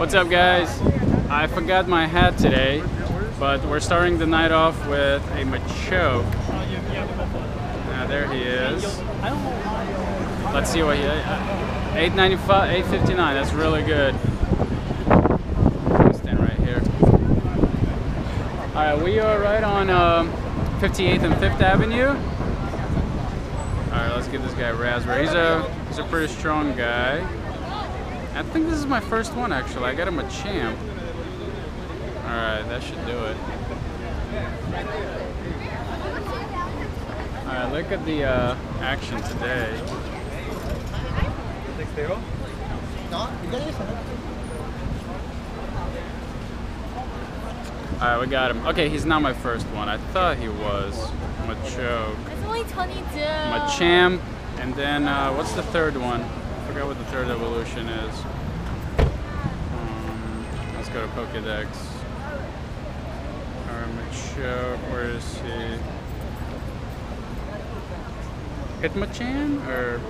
What's up, guys? I forgot my hat today, but we're starting the night off with a Machoke. Now there he is. Let's see what he. Uh, 895, 859. That's really good. Stand right here. All right, we are right on um, 58th and 5th Avenue. All right, let's give this guy raspberry. He's a he's a pretty strong guy. I think this is my first one actually. I got him a champ. All right, that should do it. All right, look at the uh, action today. All right, we got him. Okay, he's not my first one. I thought he was Machoke. It's only 22. Machamp, and then uh, what's the third one? Forgot what the third evolution is. Um, let's go to Pokedex. Alright, Machoke, where is he? Hitmonchan or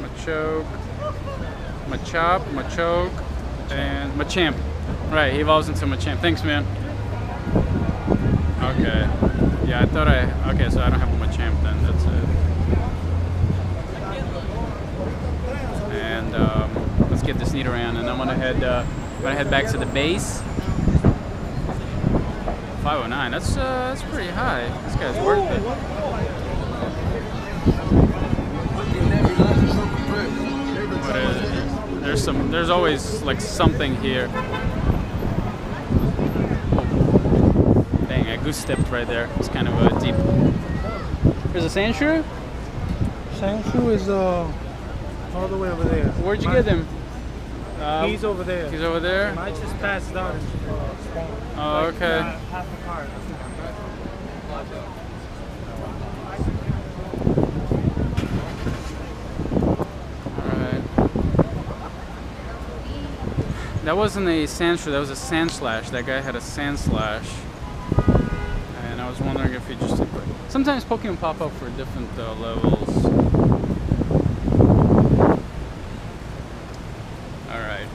Machoke, Machop, Machoke, and Machamp. Right, he evolves into Machamp. Thanks, man. Okay. Yeah, I thought I. Okay, so I don't have a Machamp then. That's it. And um, let's get this neat around, and I'm gonna head. Uh, I'm gonna head back to the base. 509. That's uh, that's pretty high. This guy's worth it. But uh, there's some. There's always like something here. Dang, I goose stepped right there. It's kind of a deep. There's a Sandshrew? Sangshu is uh, all the way over there. Where'd you get him? Uh, He's over there. he's over there? I just passed out. Oh, okay. half a. Alright. That wasn't a Sandshrew, that was a Sandslash. That guy had a Sandslash. And I was wondering if he just. Sometimes Pokemon pop up for different uh, levels. Alright.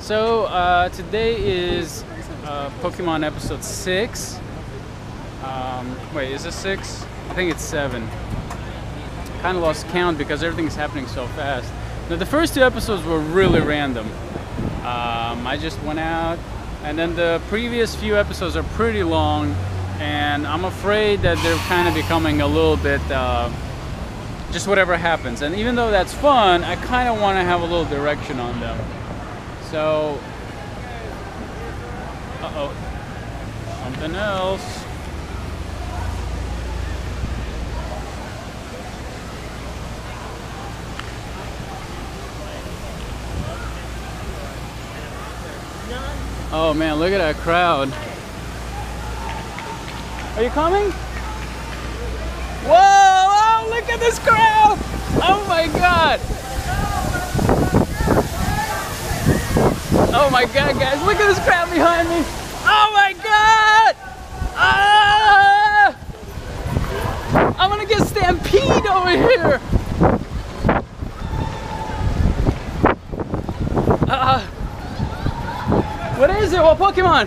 So, uh, today is uh, Pokemon episode 6. Um, wait, is it 6? I think it's 7 kind of lost count because everything's happening so fast. Now, the first two episodes were really random. Um, I just went out, and then the previous few episodes are pretty long, and I'm afraid that they're kind of becoming a little bit uh, just whatever happens. And even though that's fun, I kind of want to have a little direction on them. So, uh oh, something else. Oh man, look at that crowd. Are you coming? Whoa! Oh, look at this crowd! Oh my god! Oh my god, guys, look at this crowd behind me! Oh my god! Ah! I'm gonna get stampede over here! Ah! What is it? What Pokemon?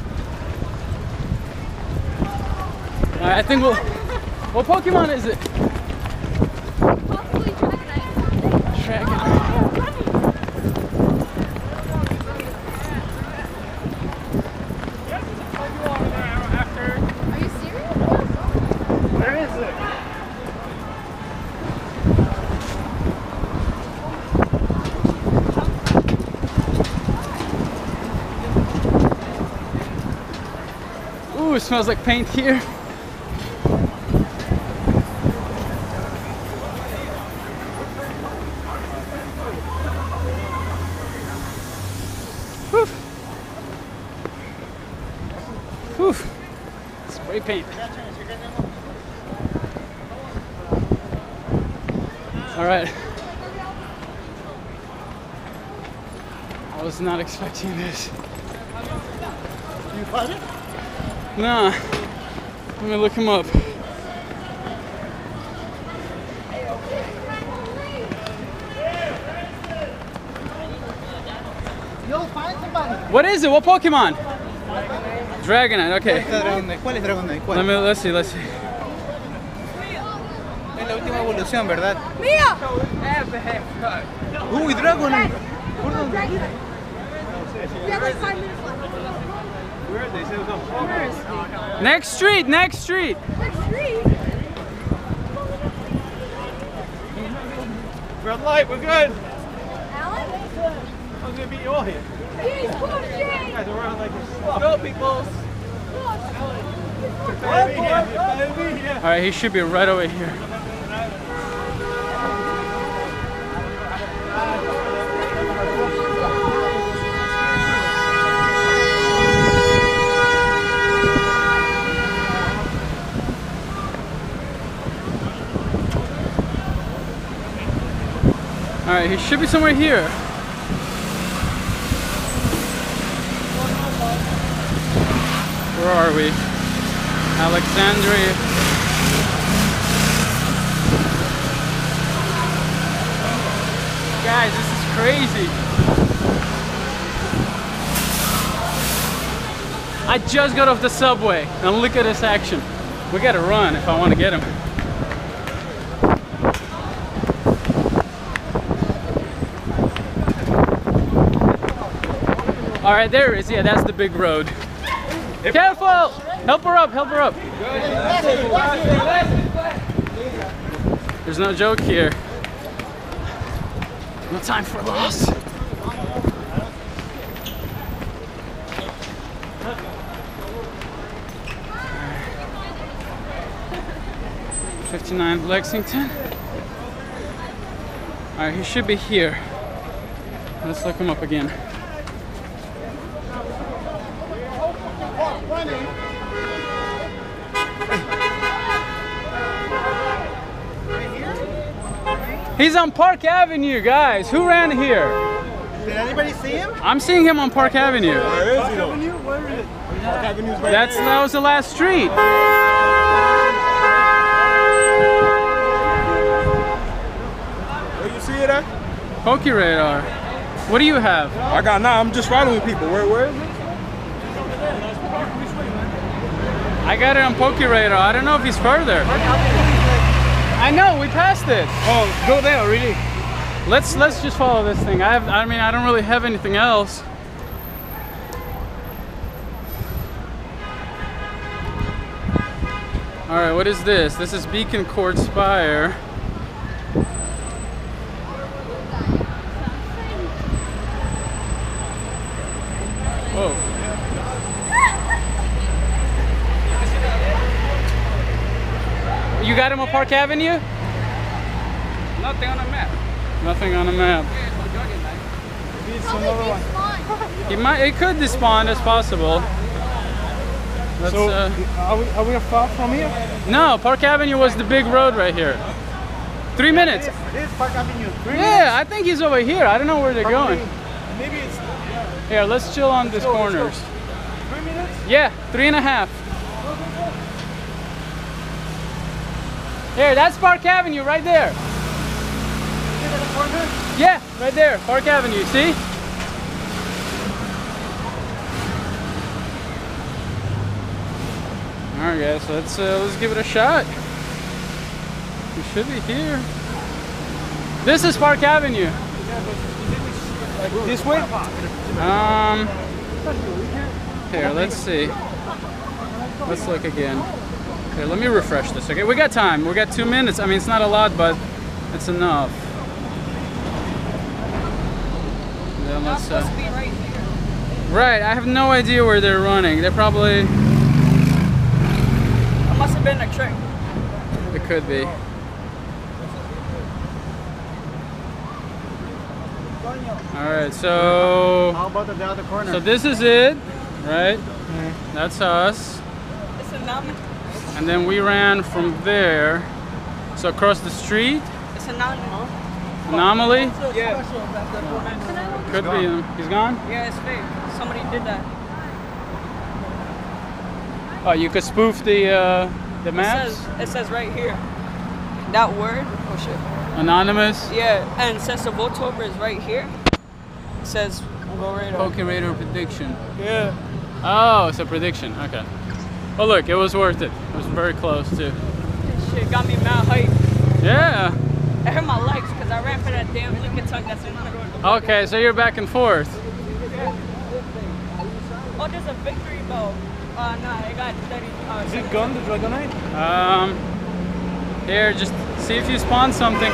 Alright, I think we'll. What Pokemon is it? Hopefully Dragonite. Dragon. Are you serious? Where is it? Ooh, smells like paint here. All right. I was not expecting this. You find it? Nah. Let me look him up. You'll find somebody. What is it? What Pokemon? Dragonite. Okay. ¿Cuál es Dragonite? ¿Cuál? Let me. Let's see. Let's see. Es la última evolución, ¿verdad? Mia! Uy, Dragonite. We have like five minutes left. Next street. Next street. Next street. Red light, we're good. Alan? I'm gonna beat you all here. He's pushing! Guys are around like this. Go, people. All right. He should be right over here. All right, he should be somewhere here. Where are we? Alexandria. Guys, this is crazy. I just got off the subway and look at this action. We gotta run if I want to get him. All right, there it is. Yeah, that's the big road. Careful! Help her up, help her up. There's no joke here. No time for loss. Fifty-nine Lexington. All right, he should be here. Let's look him up again. He's on Park Avenue, guys. Who ran here? Did anybody see him? I'm seeing him on Park Avenue. Where is he though? Where is it? Park Avenue's right That's there. that was the last street. Where you see it at? Poke Radar. What do you have? I got nah. I'm just following people. Where where is it? I got it on Poke Radar. I don't know if he's further. I know we passed it. Oh, go there really. Let's let's just follow this thing. I have I mean I don't really have anything else. All right, what is this? This is Beacon Court Spire. Whoa. You got him on Park Avenue? Nothing on the map. Nothing on the map. He might. It could despawn. It's possible. Let's, So uh, are we are we far from here? no, Park Avenue was the big road right here. Three minutes. This Park Avenue. Yeah, I think he's over here. I don't know where they're going. Maybe it's Here, let's chill on these go, let's go. corners. three minutes. Yeah, three and a half. Here, that's Park Avenue right there. Yeah, right there, Park Avenue. See? All right, guys. Let's uh, let's give it a shot. We should be here. This is Park Avenue. This way. Um. Here, let's see. Let's look again. Here, let me refresh this. Okay, we got time. We got two minutes. I mean, it's not a lot, but it's enough. Then let's. Uh, right. I have no idea where they're running. They're probably. It must have been a trick. It could be. All right. So. How about the other corner? So this is it, right? That's us. It's a noun. And then we ran from there. So across the street, It's a noun. anomaly. Yeah. Could be. He's gone. Yeah, it's fake. Somebody did that. Oh, you could spoof the uh, the It says, it says right here. That word. Oh shit. Anonymous. Yeah, and since the Voltorb is right here, it says go radar. Poke Radar prediction. Yeah. Oh, it's a prediction. Okay. Well, look, it was worth it. It was very close too. Shit got me mad hype. Yeah. I hurt my legs because I ran for that damn Lickitung that's in front. Okay, so you're back and forth. Oh, there's a Victreebel. Uh, nah, I got 30. Uh, Is it gone, the Dragonite? Um, here, just see if you spawn something.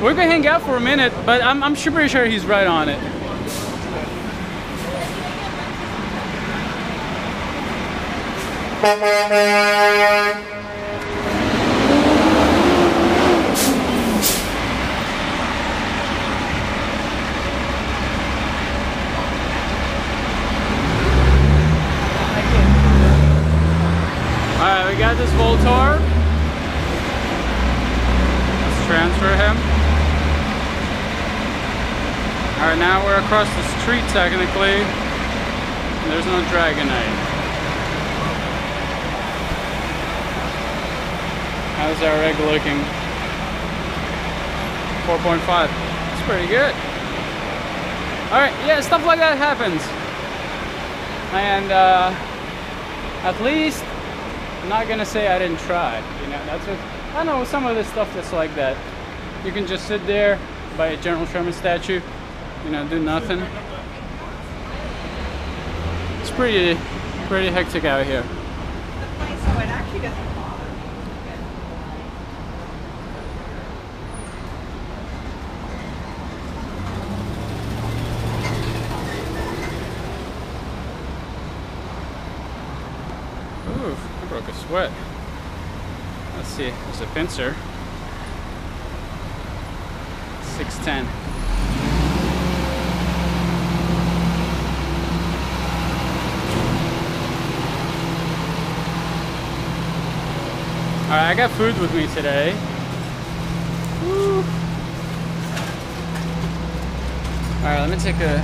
We're gonna hang out for a minute, but I'm, I'm sure pretty sure he's right on it. We got this Voltorb. Let's transfer him. Alright, now we're across the street technically. There's no Dragonite. How's our egg looking? 4.5. It's pretty good. Alright, yeah, stuff like that happens. And uh, at least I'm not gonna say I didn't try. You know, that's what I know. Some of the stuff that's like that, you can just sit there by a General Sherman statue, you know, do nothing. It's pretty, pretty hectic out here. So it actually doesn't bother. Ooh, Broke. Let's see, there's a Pinsir. 610. Alright, I got food with me today. Alright, let me take a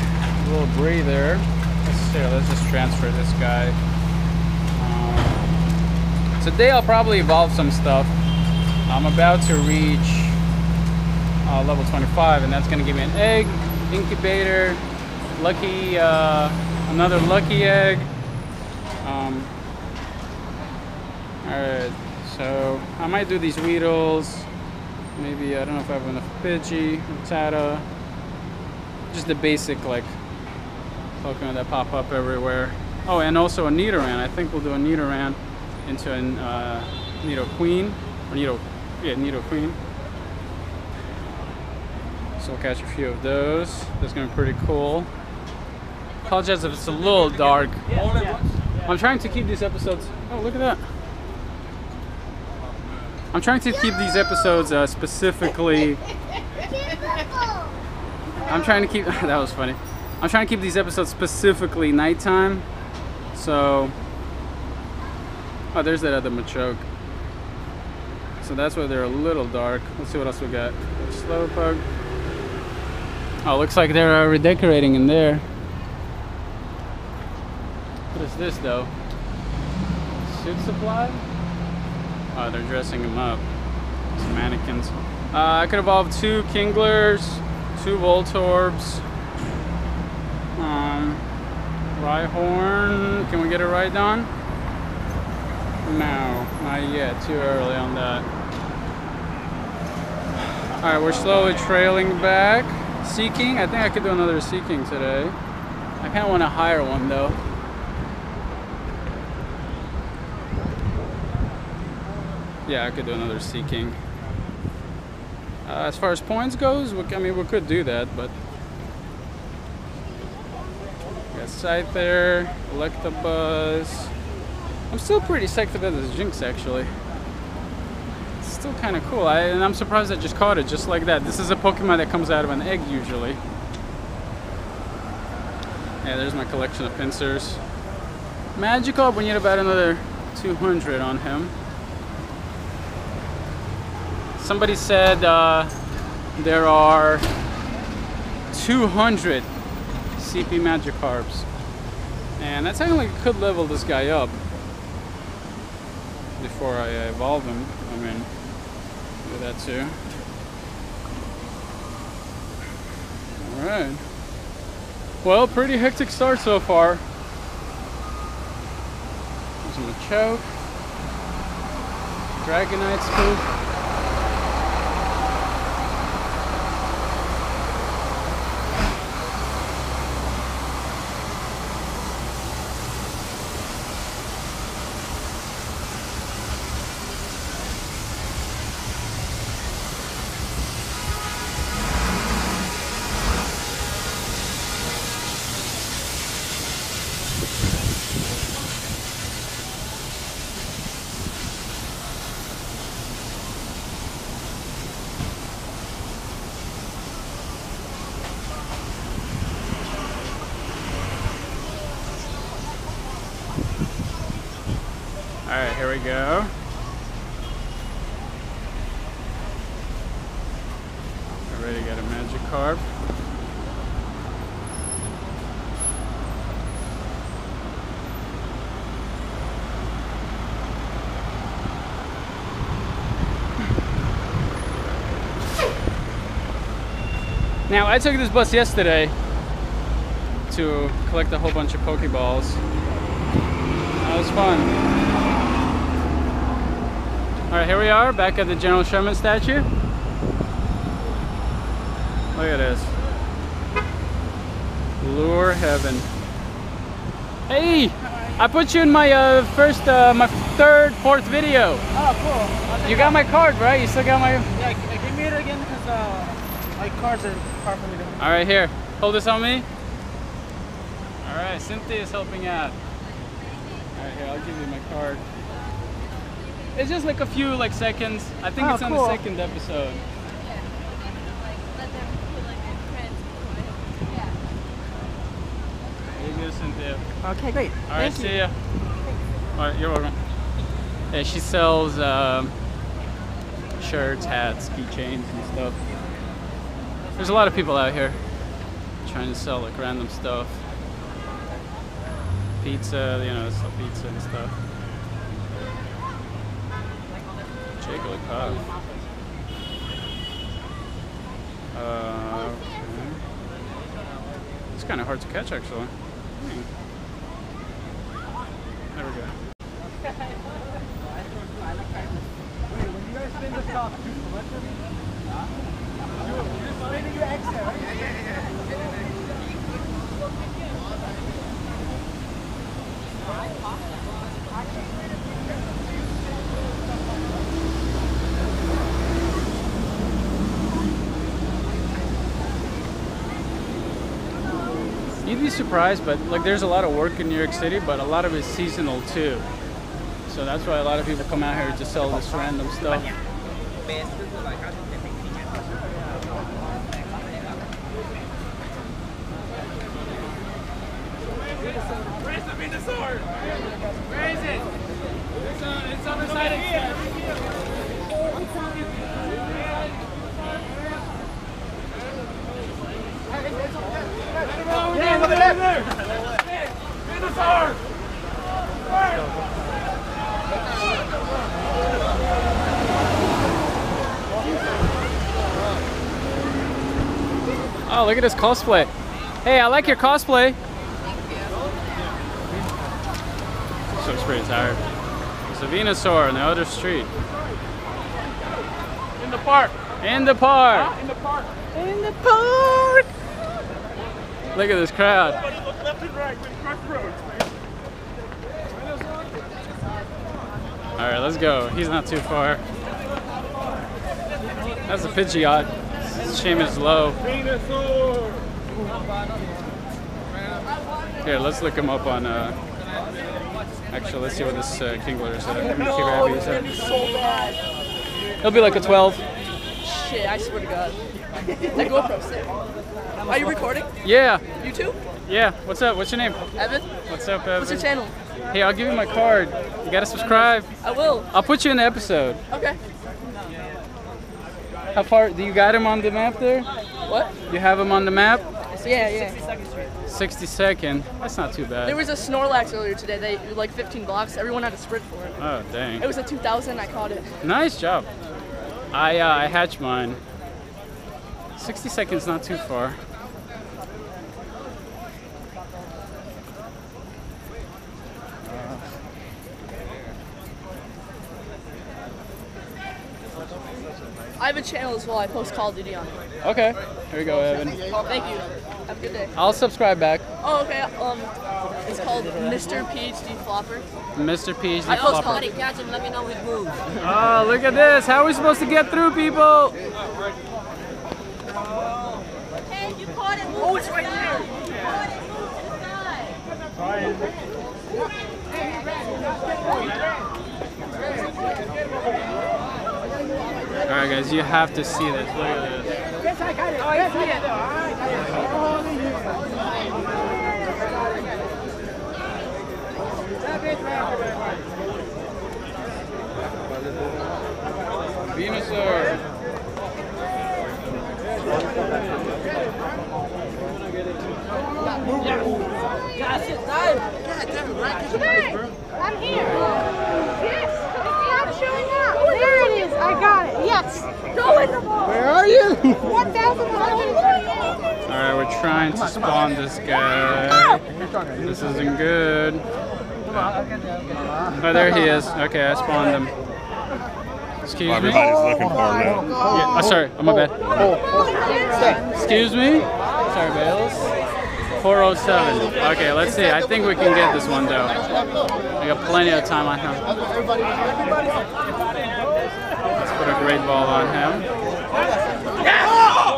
little breather. Let's see, let's just transfer this guy. Today I'll probably evolve some stuff. I'm about to reach uh, level 25 and that's going to give me an egg, incubator, lucky, uh, another lucky egg. Um, Alright, so I might do these Weedles. Maybe, I don't know if I have enough Pidgey, Tata. Just the basic, like, Pokemon that pop up everywhere. Oh, and also a Nidoran. I think we'll do a Nidoran into a uh, Nido Queen. Or Nido, yeah, Nidoqueen. So we'll catch a few of those. That's gonna be pretty cool. Apologize if it's a little dark. I'm trying to keep these episodes. Oh, look at that. I'm trying to keep these episodes uh, specifically. I'm trying to keep. that was funny. I'm trying to keep these episodes specifically nighttime. So. Oh, there's that other Machoke. So that's why they're a little dark. Let's see what else we got. Slowpoke. Oh, looks like they're uh, redecorating in there. What is this though? Suitsupply? Oh, they're dressing them up. Some mannequins. Uh, I could evolve two Kinglers, two Voltorbs, um, Rhyhorn. Can we get it right? No, not yet. Too early on that. Alright, we're slowly trailing back. Seaking. I think I could do another Seaking today. I kind of want a higher one though. Yeah, I could do another Seaking. Uh, as far as points goes, we, I mean, we could do that, but got Scyther, Electabuzz. I'm still pretty psyched about this Jynx, actually. It's still kind of cool, I, and I'm surprised I just caught it just like that. This is a Pokemon that comes out of an egg usually. Yeah, there's my collection of Pinsirs. Magikarp, we need about another 200 on him. Somebody said uh, there are 200 CP Magikarps. And that's actually could level this guy up before I uh, evolve him. I mean, do that too. Alright. Well, pretty hectic start so far. Using the choke. Dragonite scoop. All right, here we go. We're ready to get a Magikarp. Now, I took this bus yesterday to collect a whole bunch of Pokeballs. That was fun. All right, here we are back at the General Sherman statue. Look at this. Lure heaven. Hey, I put you in my uh, first, uh, my third, fourth video. Oh, cool. You got my card, right? You still got my. Yeah, give me it again because uh, my cards are hard for me to. All right, here. Hold this on me. All right, Cynthia is helping out. All right, here, I'll give you my card. It's just like a few like seconds. I think Oh, it's on cool. the second episode. You. Okay, great. All right, see ya. All right, you're welcome. Yeah, she sells um, shirts, hats, keychains, and stuff. There's a lot of people out here trying to sell like random stuff. Pizza, you know, sell pizza and stuff. Jigglypuff. Uh, okay. It's kind of hard to catch actually. Hmm. There we go. You'd be surprised, but like there's a lot of work in New York City, but a lot of it's seasonal too. So that's why a lot of people come out here to sell this random stuff. Is it? It's on, it's on the side of Yeah, look at that there. Venusaur! Oh, look at this cosplay. Hey, I like your cosplay. She looks pretty tired. There's a Venusaur on the other street. In the park. In the park. Ah, in the park. In the park. Look at this crowd. Everybody look left and right. We cross roads, man. All right, let's go. He's not too far. That's a Pidgeot. Shame it's low. Here, let's look him up on. Uh, actually, let's see what this uh, Kingler is. Uh, let me keep happy. Is at. So bad. He'll be like a 12. Shit, I swear to God. That GoPro sick. Are you recording? Yeah, You too? yeah. What's up? What's your name? Evan? What's up, Evan? What's your channel? Hey, I'll give you my card. You gotta subscribe. I will. I'll put you in the episode. Okay. How far? Do you got him on the map there? What? You have him on the map? Yeah, yeah. 60 second. That's not too bad. There was a Snorlax earlier today. They like 15 blocks. Everyone had to sprint for it. Oh, dang. It was a 2000. I caught it. Nice job. I uh, I hatched mine. 60 seconds, not too far. Have a channel as well. I post Call of Duty on it. Okay. Here we go, Evan. Thank you. Have a good day. I'll subscribe back. Oh, okay. Um, it's called Mr. PhD Flopper. Mr. PhD I post Call Flopper. of Duty. Catch him. Let me know which moves. Oh, look at this. How are we supposed to get through, people? Hey, you caught it. Oh, it's right there. You caught it. Move to the side. All right, guys, you have to see this. Look at this. Yes, I got it. Oh, I yes, see it. Oh, Venusaur. Hey, I'm here. Yes. Stop showing up. There it is. I got it. Yes. Go in the ball. Where are you? 1,000 All right, we're trying to spawn this guy. This isn't good. Oh, there he is. Okay, I spawned him. Excuse me. Everybody's looking for him now. Yeah, oh, sorry, I'm oh, my bad. Excuse me? Sorry, Bales. 407. Okay, let's see. I think we can get this one, though. I got plenty of time on him. Great ball on him.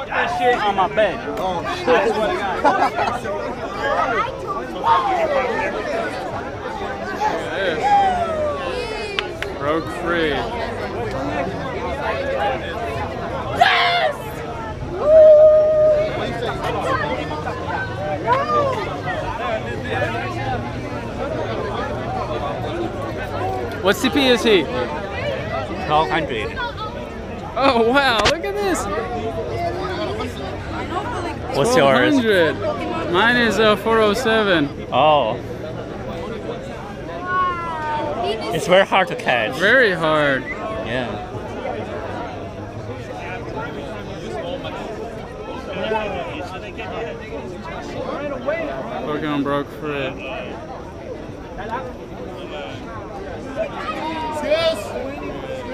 That shit on my bed. There it is. Broke free. Yes! What CP is he? 1200. Oh wow, look at this. What's yours? 1200. Mine is uh, 407. Oh, it's very hard to catch. Very hard. Yeah. Pokemon broke free.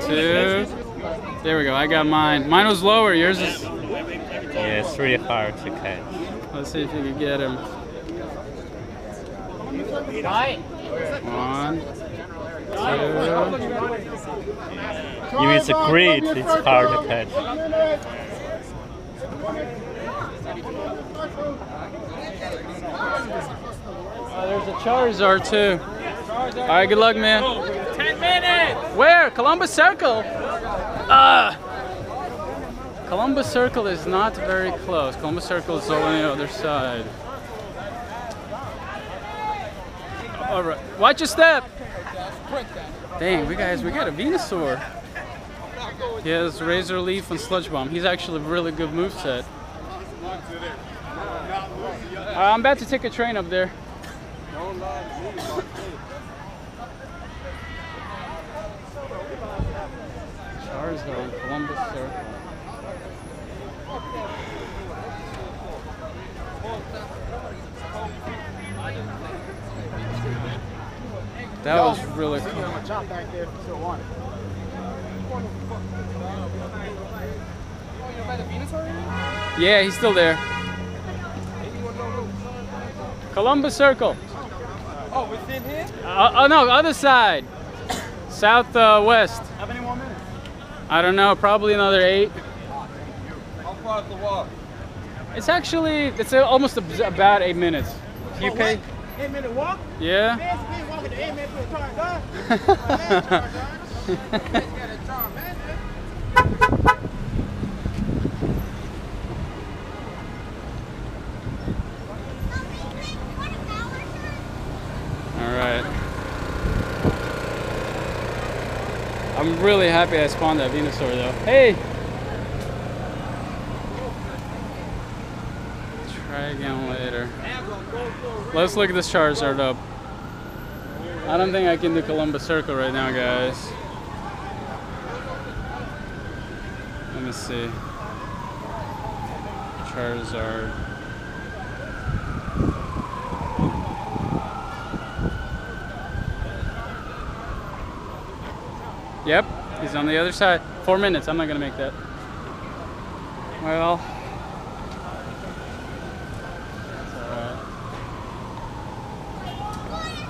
Two. There we go. I got mine. Mine was lower. Yours is. Yeah, it's really hard to catch. Let's see if you can get him. One. Two. If it's a grid, it's hard to catch. Oh, there's a Charizard too. All right, good luck, man. 10 minutes! Where? Columbus Circle. Ah. Columbus Circle is not very close. Columbus Circle is on the other side. All right, watch your step. Dang, we guys, we got a Venusaur. He has Razor Leaf and Sludge Bomb. He's actually a really good moveset. Uh, I'm about to take a train up there. Charizard, Columbus Circle. That was really cool. Yeah, he's still there. Columbus Circle. Oh, within here? Uh, oh no, other side. Southwest. uh, west. How many more minutes? I don't know, probably another eight. How far is the walk? It's actually it's uh, almost a, about eight minutes. You pay? Eight minute walk? Yeah. Man, we walking the eight minute for a car, All right. I'm really happy I spawned that Venusaur though. Hey. Try again later. Let's look at this Charizard up. I don't think I can do Columbus Circle right now, guys. Let me see. Charizard. Yep, he's on the other side. Four minutes. I'm not gonna make that. Well.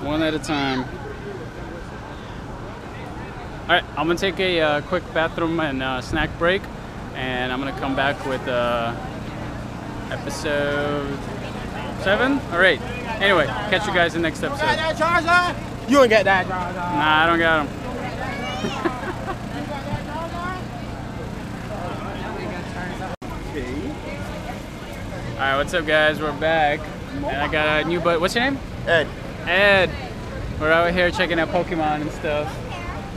One at a time. Alright, I'm gonna take a uh, quick bathroom and uh, snack break, and I'm gonna come back with uh, episode seven or eight. Anyway, catch you guys in the next episode. You ain't get that Nah, I don't got him. All right, what's up, guys? We're back, and I got a new but. What's your name? Ed, Ed. We're out here checking out Pokemon and stuff.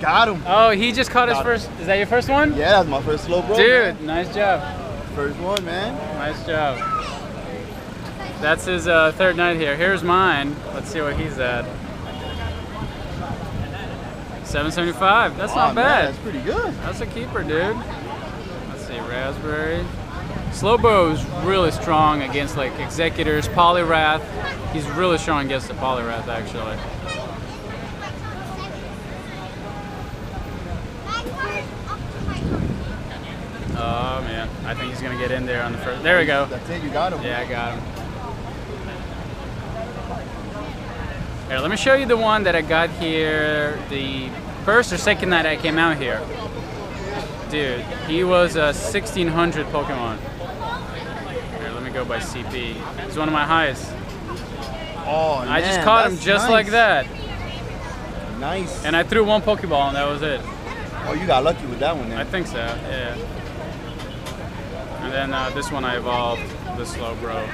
got him. Oh, he just caught his him. first. Is that your first one? Yeah, that's my first Slowbro. Dude, man. nice job. First one, man. Nice job. That's his uh, third night here. Here's mine. Let's see what he's at. 775. That's Oh, not man, bad. that's pretty good. That's a keeper, dude. Let's see, raspberry. Slowbro's really strong against like Exeggutors, Poliwrath. He's really strong against the Poliwrath, actually. Oh man, I think he's gonna get in there on the first. There we go. That's it. You got him. Yeah, I got him. Here, let me show you the one that I got here the first or second night I came out here. Dude, he was a 1600 Pokemon. Go by CP. He's one of my highest. Oh, I just caught him just nice. like that. Nice. And I threw one Pokeball and that was it. oh, you got lucky with that one, then. I think so, yeah. And then uh, this one I evolved, the Slowbro.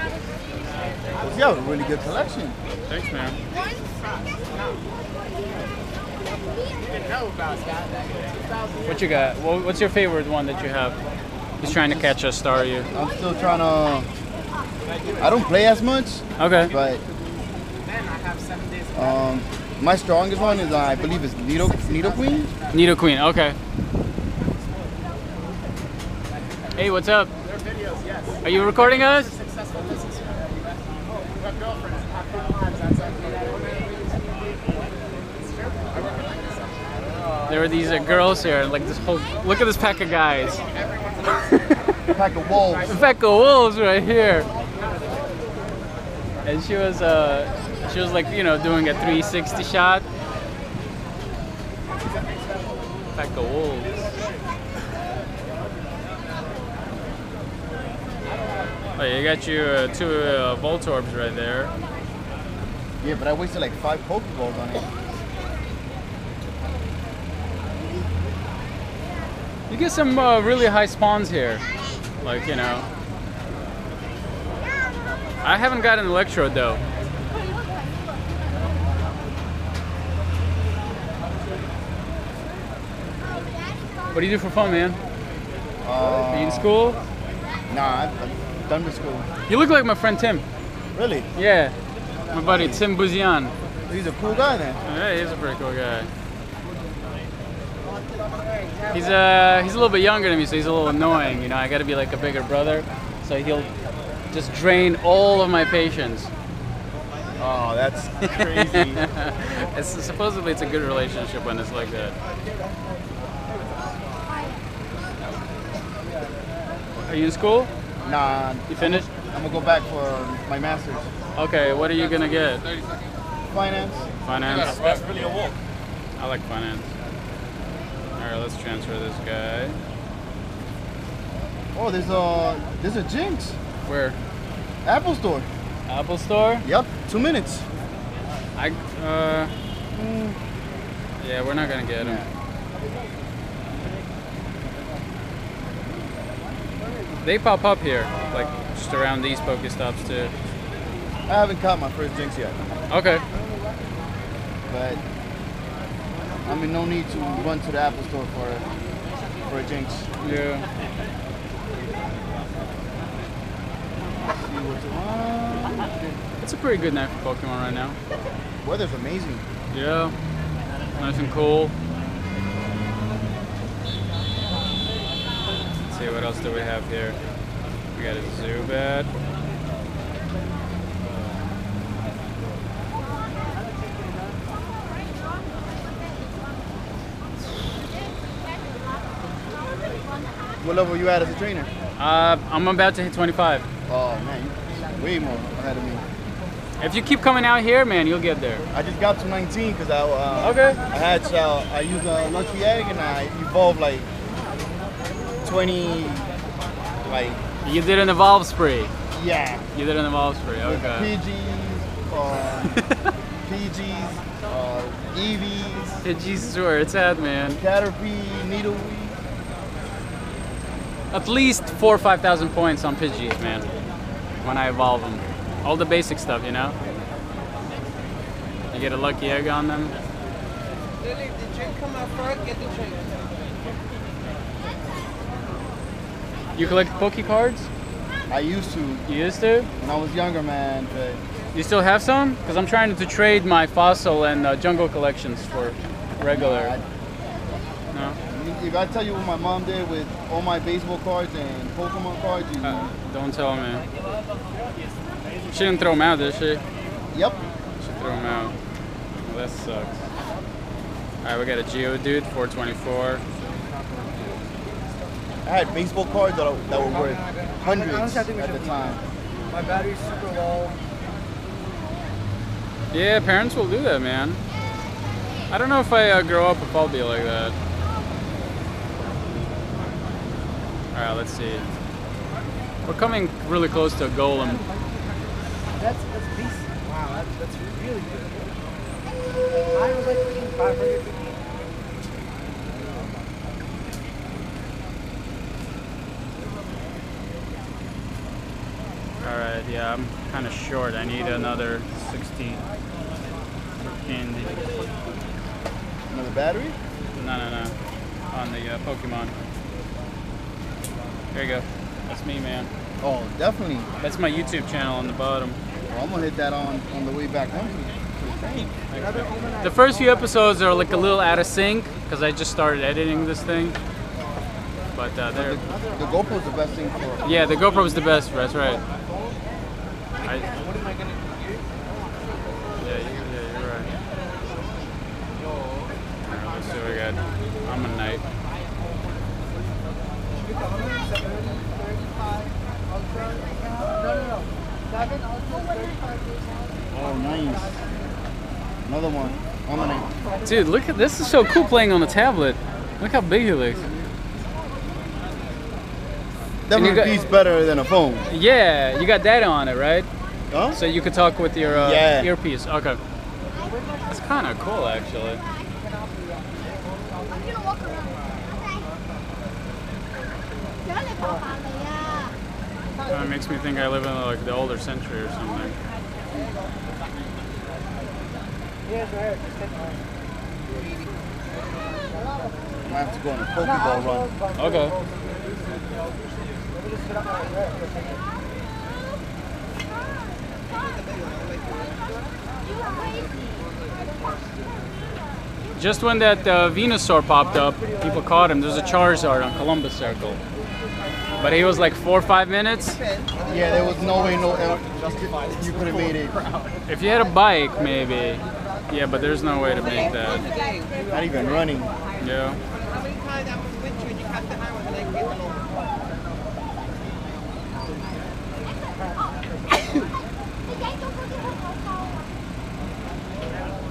You have a really good collection. Thanks, man. What you got? What's your favorite one that you have? He's trying to catch a Staryu. I'm still trying to. I don't play as much, Okay. but um, my strongest one is uh, I believe is Needle Needle Queen. Needle Queen. Okay. Hey, what's up? Are you recording us? There are these uh, girls here, like this whole. Look at this pack of guys. Pack of wolves. A pack of wolves right here. And she was, uh, she was like, you know, doing a 360 shot. Pack of wolves. Oh, you got you uh, two uh, Voltorbs right there. Yeah, but I wasted like five Pokeballs on it. You get some uh, really high spawns here. Like, you know. I haven't got an Electrode though. What do you do for fun, man? Are you in Uh, school? nah, I'm done with school. You look like my friend Tim. Really? Yeah. My buddy Tim Buzian. He's a cool guy then. Yeah, he's a pretty cool guy. He's uh he's a little bit younger than me, so he's a little annoying. You know, I got to be like a bigger brother, so he'll just drain all of my patience. Oh, that's crazy. it's supposedly it's a good relationship when it's like that. Are you in school? nah, You finished? I'm gonna go back for my master's. Okay, what are you gonna get? Finance. Finance. Yeah, that's really a walk. I like finance. All right, let's transfer this guy. Oh, there's a there's a Jynx. Where? Apple Store. Apple Store. Yep, two minutes. I uh. mm, Yeah, we're not gonna get him. They pop up here, like just around these Pokestops too. I haven't caught my first Jynx yet, Okay. but I mean, no need to run to the Apple Store for a, for a Jynx. Yeah. See what's around. It's a pretty good night for Pokemon right now. Weather's amazing. Yeah. Nice and cool. Let's see what else do we have here. We got a Zubat. What level you at as a trainer? Uh, I'm about to hit 25. Oh man, you way more ahead of me. If you keep coming out here, man, you'll get there. I just got to 19 because I uh, Okay. I had uh, I used a lucky egg and I evolved like 20 like You did an evolve spree. yeah You did an evolve spree. Okay. PGs, uh, PGs, uh, EVs, Yeah, Jesus, where it's at, man. Caterpie, Needleweed. At least four or five thousand points on Pidgeys, man. When I evolve them, all the basic stuff, you know. You get a lucky egg on them. Lily, the drink come out first, get the drink. You collect Poke cards? I used to You used to? when I was younger, man. But You still have some? Because I'm trying to trade my fossil and uh, jungle collections for regular. No? If I tell you what my mom did with all my baseball cards and Pokemon cards, you, Uh, don't tell me. She didn't throw them out, did she? yep. She threw them out. Well, that sucks. Alright, we got a Geodude, 424. I had baseball cards that, are- that were worth hundreds Honestly, I think we at the time. My battery's super low. Yeah, parents will do that, man. I don't know if I uh, grow up if I'll be like that. Alright, let's see. We're coming really close to a golem. That's that's decent. Wow, that's, that's really good. Mine was like freaking 550. Alright, yeah, I'm kind of short. I need another 16 for candy. Another battery? No, no, no. On the uh, Pokemon. There you go. That's me, man. Oh, definitely. That's my YouTube channel on the bottom. Well, I'm gonna hit that on on the way back home. the first few episodes are like a little out of sync because I just started editing this thing. But uh, The, the GoPro's the best thing for. yeah, the GoPro is the best. That's right. I, yeah, you, yeah, you're right. Alright, let's see what we got. I'm a knight. Oh, nice. Another one. I'm gonna. Dude, look at this. is so cool playing on the tablet. Look how big he looks. Definitely got- beats better than a phone. Yeah, you got data on it, right? Huh? So you could talk with your uh, Yeah. earpiece. Okay. It's kind of cool, actually. I'm gonna walk around. Okay. Dale, papá, ya. Kind of makes me think I live in like the older century or something. Yeah, it's right here. Just take. I have to go on a Pokeball run. Okay. Just sit up right there. for a second. Just when that uh, Venusaur popped up, people caught him. There's a Charizard on Columbus Circle. But he was like four or five minutes. Yeah, there was no way, no, you could have made it. If you had a bike, maybe. Yeah, but there's no way to make that. Not even running. Yeah. How many times I was with you and you had the hammer and I gave it over?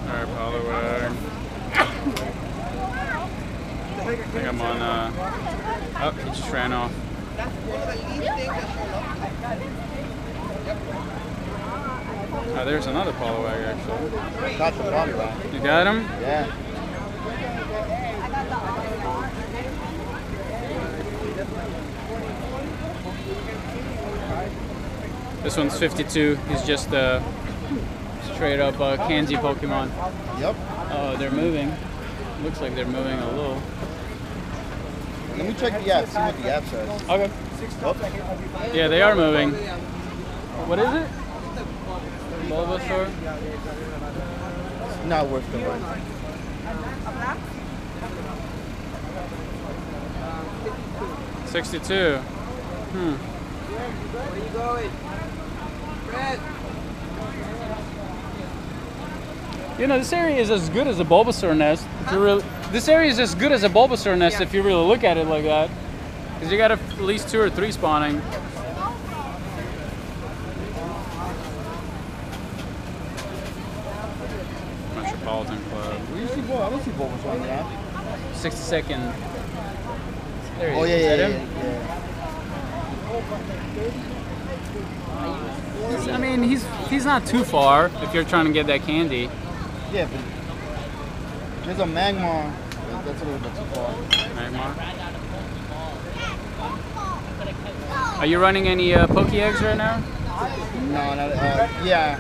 Alright, Poliwag. I think I'm on, uh... Oh, he just ran off. That's one of the least things that show up. Oh, there's another Poliwag, Got the Poliwag. You got him? Yeah. This one's 52. He's just a straight up uh, Pokemon. Yep. Oh, they're moving. Looks like they're moving a little. Let me check the app, see what the app says. Okay. Oh, Yeah, they are moving. What is it? Bulbasaur? It's not worth the run. Sixty-two. Hmm. Where you going? Fred! You know, this area is as good as a Bulbasaur nest. If you really, this area is as good as a Bulbasaur nest if you really look at it like that. Because you got at least two or three spawning. Metropolitan Club. Where you see Bo? I don't see Bulbasaur on the app. 60 second. There he Oh is. yeah, Is yeah, yeah, yeah. I mean, he's he's not too far if you're trying to get that candy. Yeah, but there's a Magmar. but That's a little bit too far. Magmar. Are you running any uh, Poke eggs right now? No, not, uh, yeah.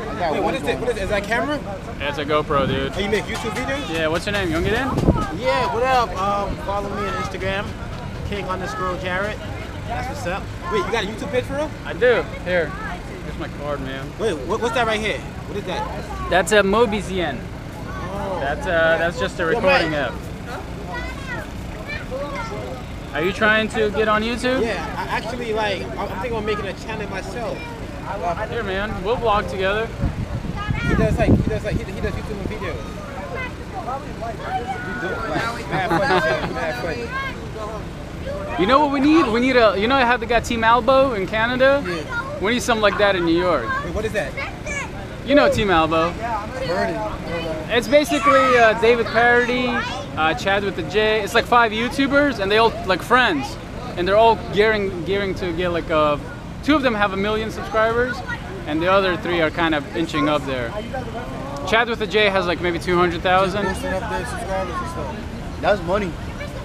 I got, I got Wait, what is it? What is it? Is that camera? Yeah, it's a GoPro, dude. Oh, you make YouTube videos? Yeah, what's your name? You wanna get in? Yeah, what up? Um, follow me on Instagram, King underscore Jarrett. That's what's up. Wait, you got a YouTube page for real? I do. Here. Here's my card, man. Wait, what, what's that right here? What is that? That's a Mobizen. That's uh, that's just a recording app. Are you trying to get on YouTube? Yeah, I actually like. I'm I'm thinking of making a channel myself. Here, man. We'll vlog together. He does like he does like he, he does YouTube videos. Mad funny, too, mad funny. You know what we need? We need a. You know how they got Team Albo in Canada? Yeah. We need something like that in New York. Wait, what is that? You know Team Albo. It's basically uh, David Parody, uh, Chad with the J. It's like five YouTubers, and they all like friends, and they're all gearing gearing to get like a. Two of them have a million subscribers, and the other three are kind of inching up there. Chad with the J has like maybe two hundred thousand. That's money.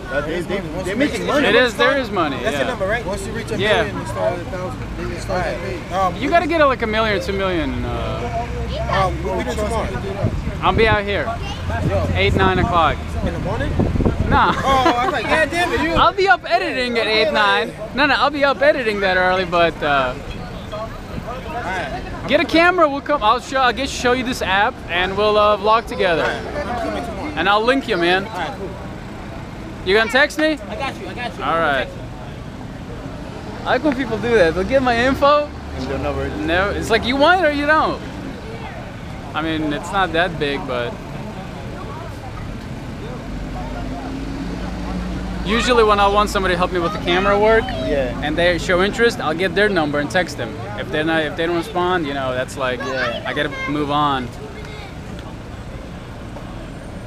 That- they, they, they're making money. It is. There is money. That's the Yeah. number, right? Once you reach a Yeah. million, you start at a thousand. Then you start at. Um, You gotta get like a million or two million. Uh, um, what we doing tomorrow? I'll be out here, eight nine o'clock. In the morning? Nah. Oh, I was like, God damn it, you. I'll be up editing at 8, 9. No, no, I'll be up editing that early, but uh, Alright, get a camera, we'll come, I'll show, I'll get show you this app, and we'll uh, vlog together. I'm coming tomorrow. And I'll link you, man. Alright, cool. You gonna text me? I got you, I got you. All right. I like when people do that. They'll get my info. And the number. No, it's like you want it or you don't. I mean, it's not that big, but usually when I want somebody to help me with the camera work, Yeah. and they show interest, I'll get their number and text them. If they're not, if they don't respond, you know, that's like, Yeah. I gotta move on.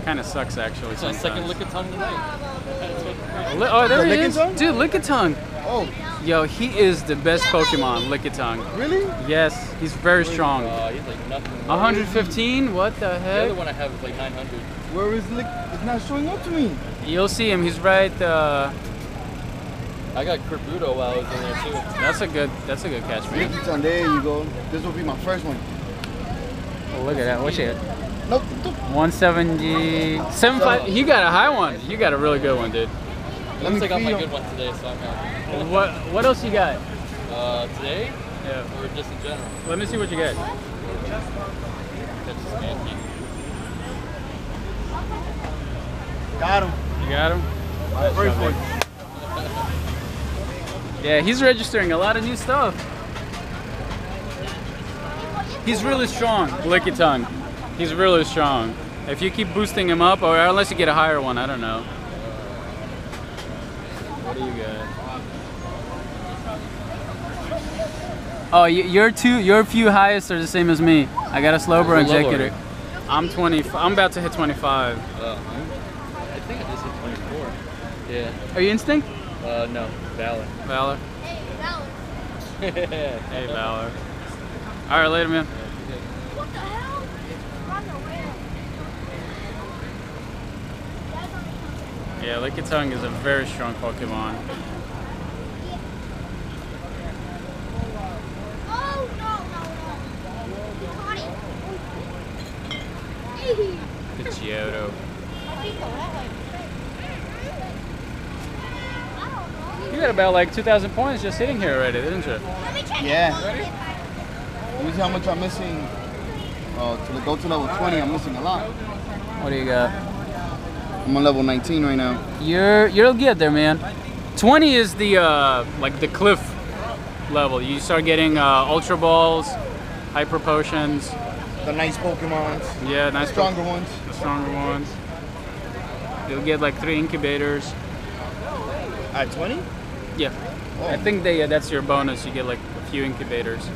Kind of sucks actually. It's my second sometimes. lick of tongue tonight. That's what- Li- oh, there The he is, Lickitung? dude, Lickitung. Oh, Yo, he is the best Pokemon, Lickitung. really? Yes, he's very strong. Uh, he's like nothing. 115? What the heck? The other one I have is like 900. Where is Lick? It's not showing up to me. You'll see him. He's right. Uh, I got Kabuto while I was in there too. that's a good. That's a good catch, man. Lickitron, there you go. This will be my first one. Oh, look at that. What's it? Nope. nope. 170. 75. You got a high one. You got a really good one, dude. Let me Looks like I got my good one today, so I'm happy. What What else you got? Uh, today Yeah. or just in general? Let me see what you got. That's just nasty. Got him. You got him. Yeah, he's registering a lot of new stuff. He's really strong, Lickitung. He's really strong. If you keep boosting him up, or unless you get a higher one, I don't know. What do you got? Oh, your two, your few highest are the same as me. I got a level Exeggutor. I'm 20. I'm about to hit 25. Uh, I think I just hit 24. Yeah. Are you Instinct? Uh, no. Valor. Valor. Hey, Valor. Hey, Valor. All right, later, man. What the hell? Run away. Yeah, Lickitung is a very strong Pokemon. Oh, no, no, no. Connie. Hey. Pidgeotto. You got about like 2,000 points just sitting here already, didn't you? Yeah. Let me see how much I'm missing. Oh, to go to level 20, I'm missing a lot. What do you got? I'm on level 19 right now. You're you'll get there, man. 20 is the uh, like the cliff level. You start getting uh, Ultra Balls, Hyper Potions. The nice Pokemons. Yeah, nice Stronger ones. the stronger ones. You'll get like three incubators. At 20? Yeah. Oh. I think they, uh, that's your bonus. You get like a few incubators.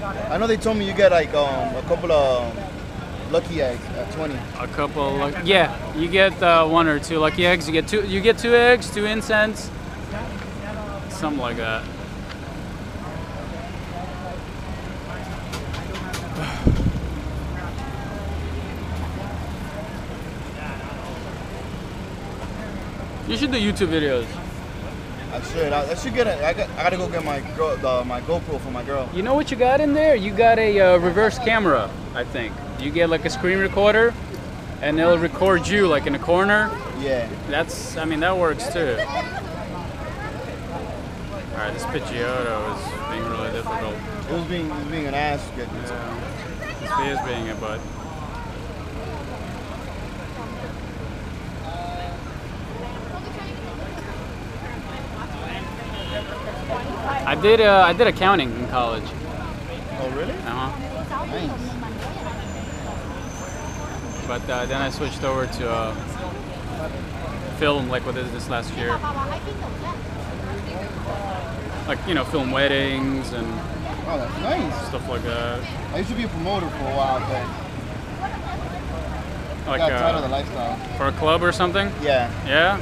I know they told me you get like um, a couple of lucky eggs at 20. A couple, yeah, you get uh, one or two lucky eggs. You get two. You get two eggs, two incense, something like that. You should do YouTube videos. I should. I, I should get it. I, got, I gotta go get my girl, the, my GoPro for my girl. You know what you got in there? You got a uh, reverse camera, I think. You get like a screen recorder, and it'll record you like in a corner. Yeah. That's, I mean, that works too. All right, this Pidgeotto is being really difficult. It was being, it was being an ass. to Get Yeah. He is being a butt. I did, uh, I did accounting in college. Oh, really? Uh huh. Nice. But uh, then I switched over to uh, film, like what is this last year? Like you know, film weddings and Oh, that's nice. stuff like that. I used to be a promoter for a while, but Like got tired of the uh, lifestyle. for a club or something. Yeah. Yeah.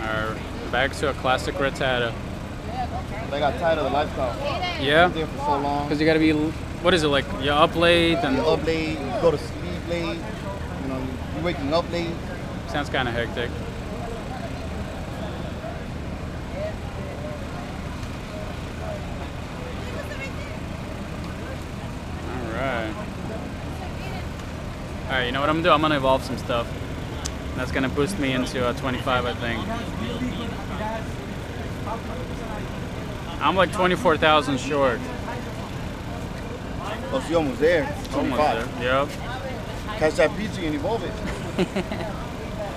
Or back to a classic Rattata. But I got tired of the lifestyle. I was Yeah. there for so long. Because you gotta be, what is it like? You're up late and You up late, you go to sleep late. You know, you're waking up late. sounds kind of hectic. All right. All right. You know what I'm gonna do? I'm gonna evolve some stuff. That's gonna boost me into a 25, I think. I'm like 24,000 short. Oh, so you almost there. Almost 25. there. Yep. Catch that pizza and evolve it.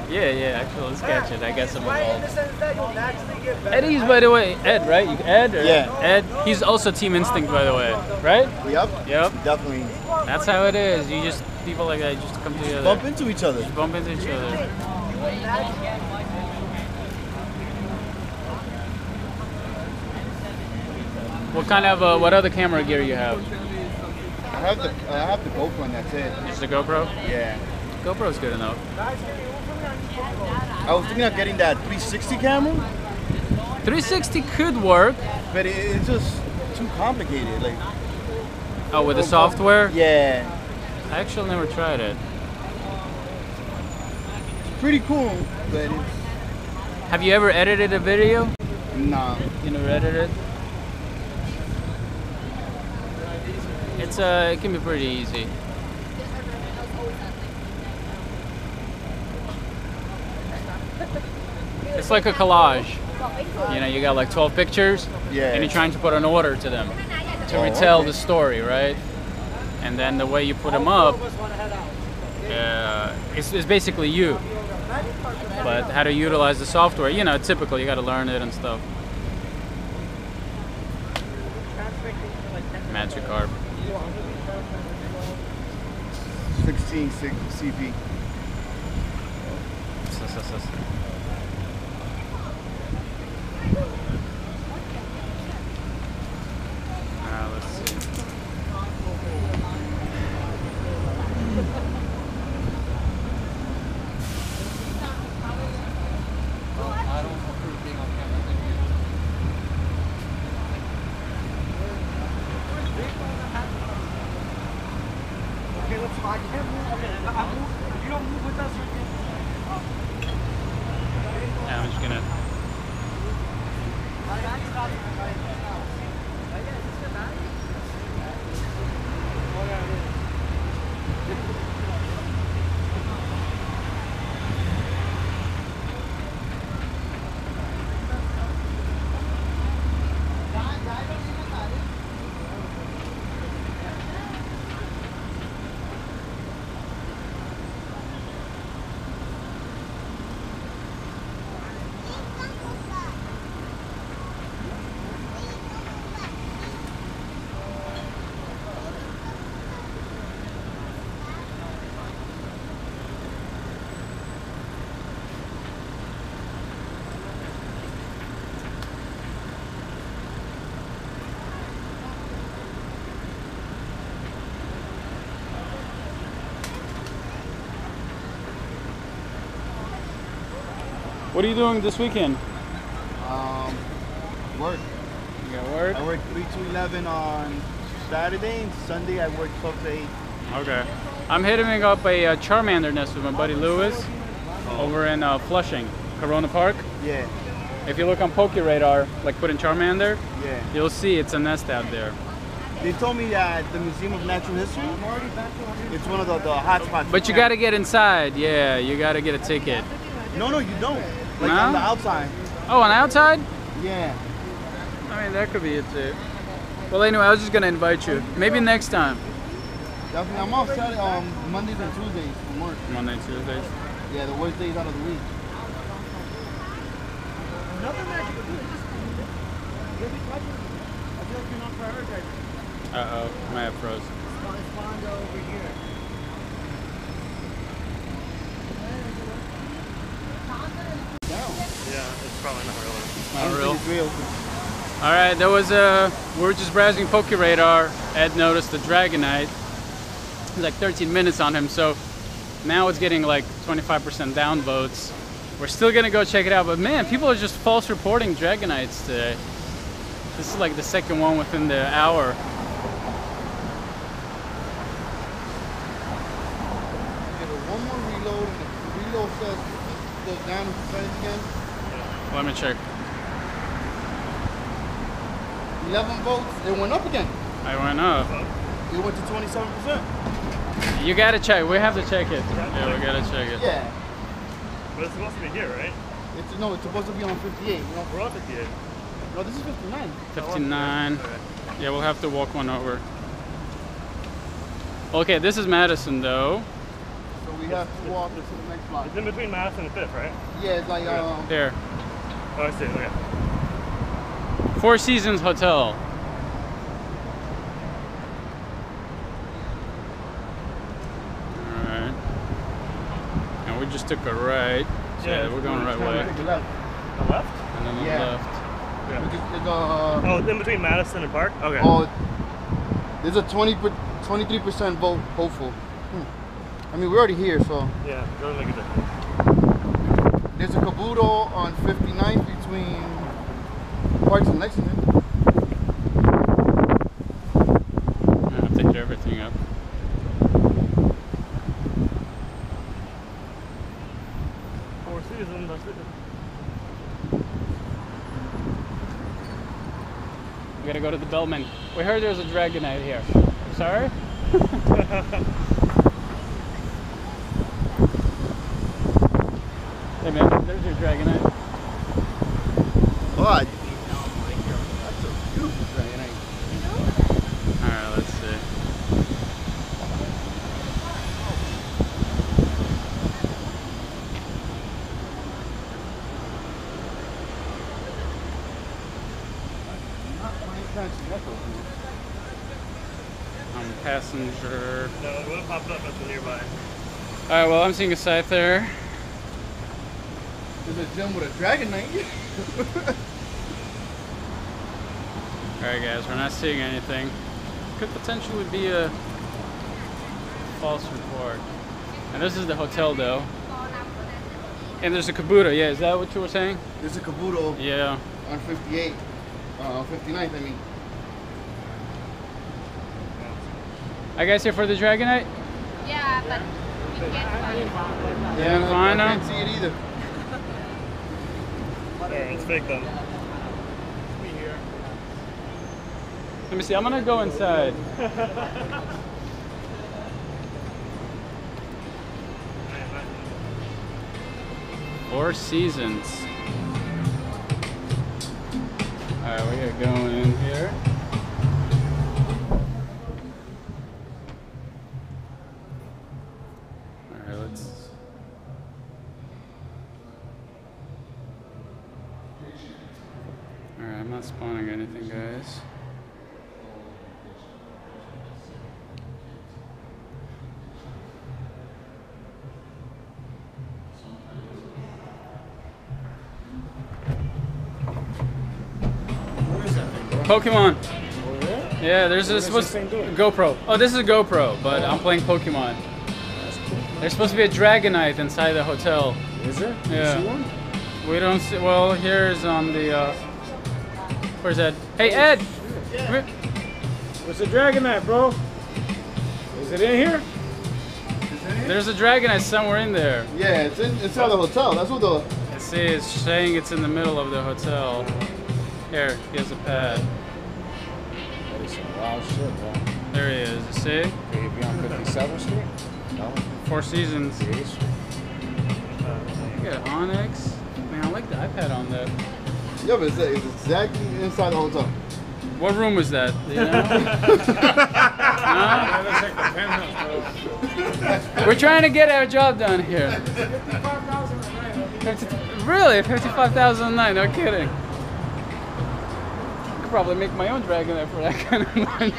Yeah, yeah. Actually, let's catch it. I guess I'm Right in evolved. the sense that you'll naturally get better. Eddie's, by the way, Ed, right? You, Ed? Or Yeah. Ed. He's also Team Instinct, by the way, right? Yep. Yep. Definitely. That's how it is. You just people like that just come together. Bump into each other. Just bump into each other. What kind of uh, what other camera gear you have? I have the I have the GoPro and that's it. Just a GoPro. Yeah. GoPro's good enough. I was thinking of getting that 360 camera, 360 could work. but it, it's just too complicated. Like Oh, with the software. Yeah. I actually never tried it. It's pretty cool, but it's Have you ever edited a video? No. You never edited? It's uh, it can be pretty easy. It's like a collage. You know, you got like 12 pictures, Yeah. and you're trying to put an order to them to Oh, retell okay. the story, right? And then the way you put them up, uh, it's, it's basically you. But how to utilize the software, you know, typical, you got to learn it and stuff. Magikarp. 16 C- What are you doing this weekend? Um, work. You got work? I work 3 to 11 on Saturday, and Sunday I work 12 to 8. Okay. I'm hitting up a uh, Charmander nest with my buddy Lewis over in uh, Flushing, Corona Park. Yeah, If you look on Poke Radar, like put in Charmander, yeah. you'll see it's a nest out there. They told me that the Museum of Natural History, it's one of the, the hot spots. But you got to get inside. Yeah, you got to get a ticket. No, no, you don't. Like No? on the outside. Oh, on the outside? Yeah. I mean, that could be it too. Well, anyway, I was just gonna invite you. Maybe next time. Definitely. I'm off Saturday, um, Mondays and Tuesdays from work. Monday, Tuesdays. Yeah, the worst days out of the week. Nothing that you can do. Just you'll be touching. I feel like you're not prioritizing. Uh oh, my app froze. It's Fonda over here. Yeah, it's probably not really. I Not don't real. think it's real. All right, there was a. We were just browsing Poke Radar. Ed noticed the Dragonite. It was like 13 minutes on him, so now it's getting like 25% downvotes. We're still gonna go check it out, but man, people are just false reporting Dragonites today. This is like the second one within the hour. One more reload, and the reload says goes down again. Let me check. 11 votes, it went up again. I went up. It went to 27%. You gotta check. We have to check it. Yeah, we gotta check it. Yeah. But it's supposed to be here, right? It's, no, it's supposed to be on 58. You know, We're on 58. no, this is 59. 59. Yeah, we'll have to walk one over. Okay, this is Madison though. So we have to walk to the next block. It's in between Madison and 5th, right? Yeah, it's like, um, There. Oh, I see. Okay. Four Seasons Hotel. Alright. And we just took a right. So yeah, we're going the right way. Take the left. The left? And then the Yeah. left. It's, it's, uh, Oh, in between Madison and Park? Okay. oh, there's a 20 per, 23% vote hopeful. Hmm. I mean, we're already here, so. Yeah, doesn't make a difference. There's a Kabuto on 59th between Parks and Lexington. I have to hit everything up. Four seasons, that's it. We gotta go to the Bellman. We heard there's a Dragonite here. Sorry? hey man, there's your Dragonite. But that's a beautiful dragon. Alright, let's see. I'm a passenger. No, it would have popped up at the nearby. Alright, well, I'm seeing a scythe there. There's a gym with a Dragonite. Alright, guys, we're not seeing anything. Could potentially be a false report. And this is the hotel, though. And there's a Kabuto, yeah, is that what you were saying? There's a Kabuto Yeah. on 58. Uh, 59th, I mean. Are you guys here for the Dragonite? Yeah, but we can't find it. Yeah, I, fine, I can't see it either. There, it's fake then. Let me see, I'm gonna go inside. Four seasons. Alright, we are going in here. Alright, let's. Alright, I'm not spawning anything, guys. Pokemon. Yeah, there's a supposed GoPro. Oh, this is a GoPro, but I'm playing Pokemon. There's supposed to be a Dragonite inside the hotel. Is there? Yeah. You see one? We don't see. Well, here's on the. Uh, where's Ed? Hey, Ed. Come here. What's the Dragonite, bro? Is it in here? Is it in here? There's a dragonite somewhere in there. Yeah, it's in, inside the hotel. That's what the. I see. It's saying it's in the middle of the hotel. Here, here's a pad. That is shit, bro. There he is. You see? Could you be on 57th Street? No. Four Seasons. Serious? You got Onix. Man, I like the iPad on that. Yeah, but it's, it's exactly inside the hotel. What room was that? You know? That looks like the penthouse, bro. Huh? We're trying to get our job done here. 55,000 a night, really? 55,000 a night? No kidding. Probably make my own dragon there for that kind of money.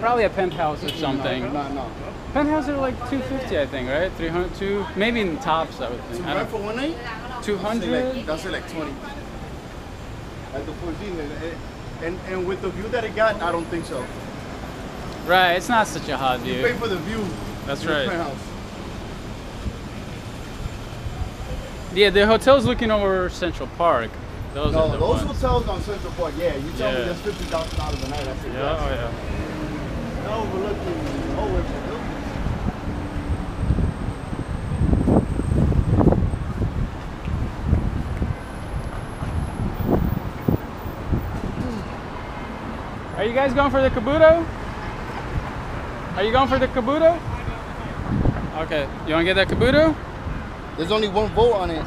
Probably a penthouse or something. No, no. Penthouse are like 250, I think, right? 300, two, maybe in the tops, I would think. I Right don't, for one night? 200? That's like 20. At the 14, eh, eh, And, and, and with the view that it got, I don't think so. Right, it's not such a hot You pay for the view. That's right. penthouse. Yeah, the hotel's looking over Central Park. Those No, are the those ones. hotels on Central Park, yeah. You tell Yeah. me that's fifty thousand dollars a night. I said, Yeah, oh yeah. No overlooking buildings. Are you guys going for the Kabuto? Are you going for the Kabuto? Okay, you want to get that Kabuto? There's only one vote on it.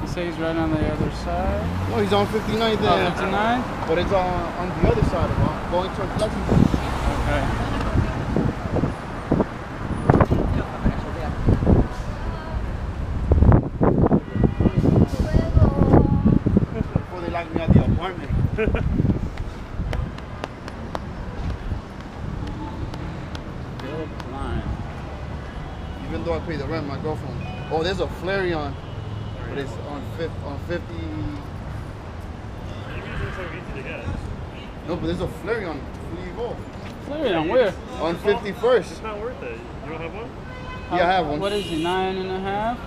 He says he's right on the other side. No, he's on 59 Oh, 59? But it's on, on the other side of it, going towards Lexington. Okay. Before they locked me out the apartment. Good line. Even though I pay the rent, my girlfriend. Oh, there's a Flareon. But it's on fifth on 50. No, but there's a Flareon. Evolve. Flareon, where? On 51st. It's not worth it. You don't have one? Yeah, I have one. What is it? nine and a half?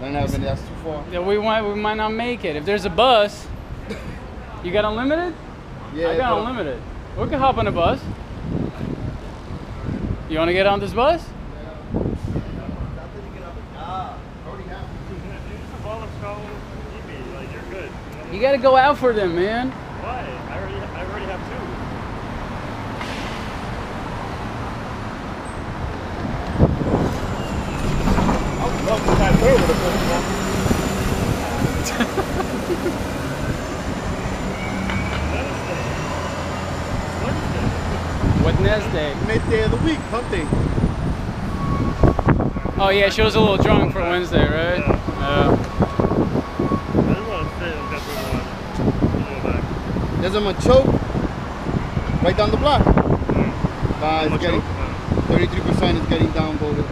Nine and a half minutes, that's too far. Yeah, we might, we might not make it. If there's a bus, you got unlimited? Yeah, I got but- unlimited. We can hop on a bus. You want to get on this bus? Like, you're good. You got to go out for them, man. Why? I already, I already have two. Wednesday. Midday of the week, hump day. Oh yeah, she was a little drunk for Wednesday, right? Uh, I just want to sit and get through the go back. There's a Machoke right down the block. Uh, it's getting 33% is getting downvoted.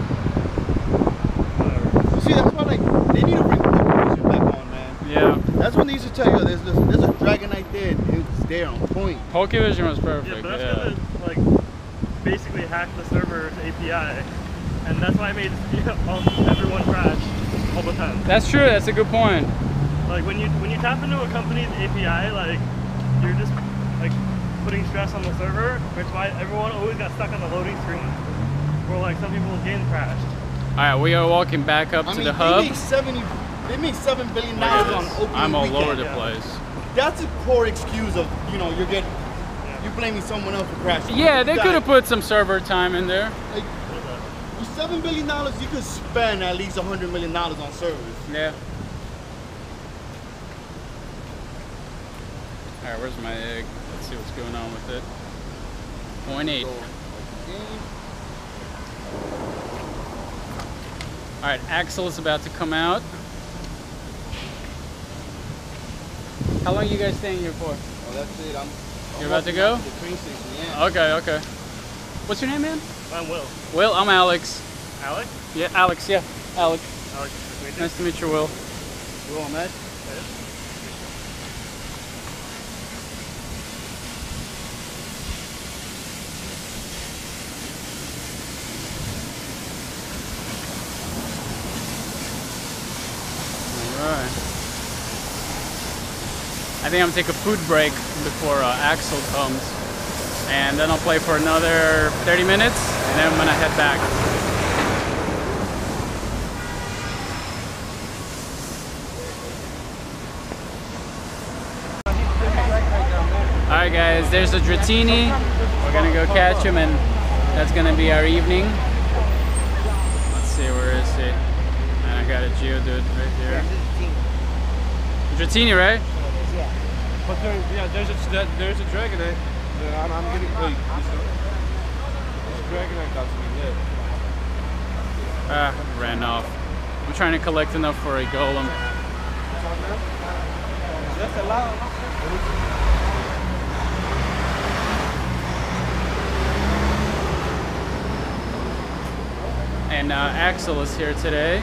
You see, that's why like they need to bring television back on, man. yeah. That's when they used to tell you there's this, there's a Dragonite there, and it's there on point. Pokevision was perfect. Yeah, but that's Yeah. gonna like basically hack the server's API, and that's why I made you everyone crash all the time. That's true. That's a good point. Like when you when you tap into a company's API, like you're just like putting stress on the server, which why everyone always got stuck on the loading screen, or like some people's game crashed. All right, we are walking back up I to mean, the they hub. make 70, they make seven billion dollars on this. opening I'm all weekend. over the yeah. place. That's a poor excuse of you know you're getting you're blaming someone else for crashing. Yeah, they could have put some server time in there. Like, with seven billion dollars, you could spend at least a hundred million dollars on servers. Yeah. All right, where's my egg? Let's see what's going on with it. Point eight. All right, Axel is about to come out. How long you guys staying here for? Oh, that's it. I'm. I'm You're about to go? out the train station. Yeah. Okay, okay. What's your name, man? I'm Will. Will, I'm Alex. Alex? Yeah, Alex, yeah. Alex. Alex, nice to meet you. Nice to meet you, Will. You on, man? I think I'm gonna take a food break before uh, Axel comes, and then I'll play for another 30 minutes, and then I'm gonna head back. All right, guys. There's the Dratini. We're gonna go catch him, and that's gonna be our evening. Let's see, where is he? And I got a Geodude right here. Dratini, right? But there, yeah, there's a that, there's a Dragonite. Yeah, I'm, I'm getting wait. This, this Dragonite got to be lit. Ah, ran off. I'm trying to collect enough for a golem. That's allowed. And uh, Axel is here today.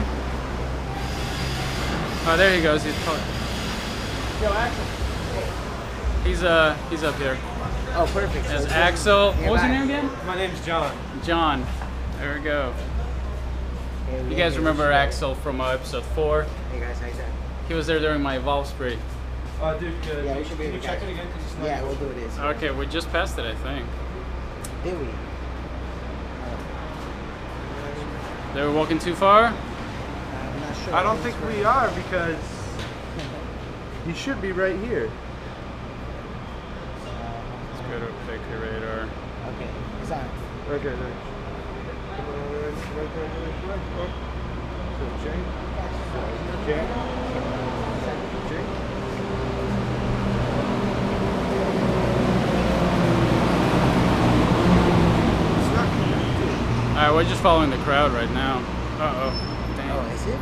Oh, there he goes. He's. Yo, Axel. He's uh he's up here. Oh, perfect. There's So- Axel. Yeah, What was your name again? My name's John. John. There we go. You guys remember Axel from uh, episode four? Hey guys, how you doing? He was there during my evolve spree. Uh, dude, uh, Yeah, we should be can able you to check catch it again? 'Cause it's not Yeah, we'll do this. Okay, we just passed it, I think. Did we? They were walking too far. I'm not sure. I don't think we are because he should be right here. Let's go to pick your radar. Okay, on. Okay, there. So change. Change. Change. It's not connected. All right, we're just following the crowd right now. Uh oh. Damn. Oh, is it?